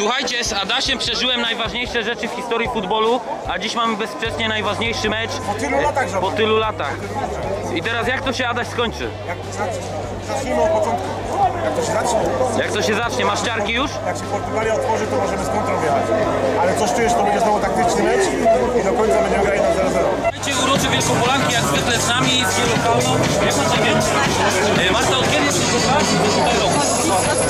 Słuchajcie, z Adasiem przeżyłem najważniejsze rzeczy w historii futbolu, a dziś mamy bezsprzecznie najważniejszy mecz Po tylu latach po żałuję. tylu latach. I teraz jak to się Adaś skończy? Jak zac- zacznijmy od początku. Jak to się zacznie? Jak to się zacznie? Masz ciarki już? Jak się Portugalia otworzy, to możemy z kontrą wjechać. Ale coś czujesz, to będzie znowu taktyczny mecz i do końca będziemy grali na 0-0. Słuchajcie, uroczy Wielkopolanki jak zwykle z nami, z wielokalną. Jak masz imię? E, Marta, od kiedy jesteś tutaj? Tutaj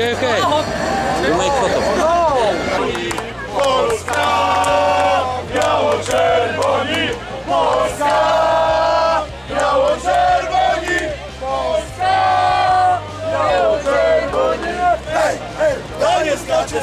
Okej, okej. No Polska! Biało-czerwoni! Polska! Biało-czerwoni! Polska! Biało-czerwoni! Hej, hej! Nie skacze!